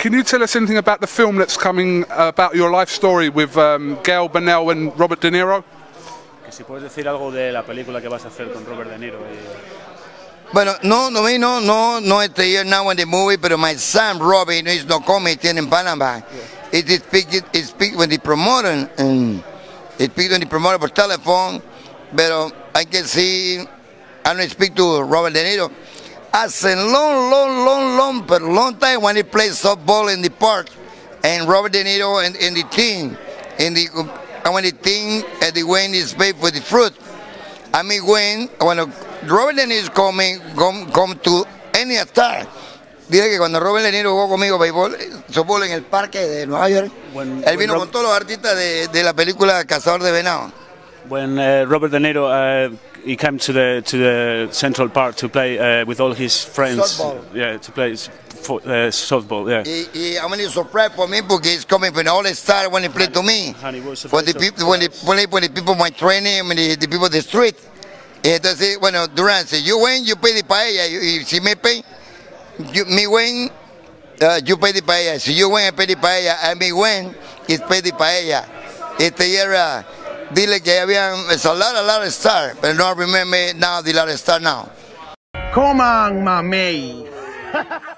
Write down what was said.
can you tell us anything about the film that's coming uh, about your life story with um, Gail Burnell and Robert De Niro? Que si puedes decir algo de la película que vas a hacer con Robert De Niro. Bueno, no, no, no, no, no estoy here now in the movie, pero my son Robin is no comedian in Panama. It is speak, it speak when the promoter, and it speak when the promoter por telephone, pero I can see, I don't speak to Robert De Niro. Hace long, long, long, but long time when he played softball in the park, and Robert De Niro and, and the team, and the, and when the team at the win is paid for the fruit. I mean, when, when Robert De Niro come, come, come to any star, Dice que cuando Robert De Niro jugó conmigo béisbol, softball en el parque de Nueva York, When- él vino Rob- con todos los artistas de, de la película Cazador de Venado. When uh, Robert De Niro uh, he came to the to the Central Park to play uh, with all his friends. Softball. Yeah, to play uh, softball. Yeah. Y, y I'm really surprised for me because he's coming from all star when he played to me. And he was For the people, when the, when the, when the people my training, when the, the people the street. Entonces, bueno, Durán, si you win, you pay the paella. Y, y si me pay, you, me win, uh, you pay the paella. Si you win, I pay the paella. I me win, is pay the paella. Este era, dile que habían, it's a lot, a lot of star, but no remember now the lot star now. Come on, mamey.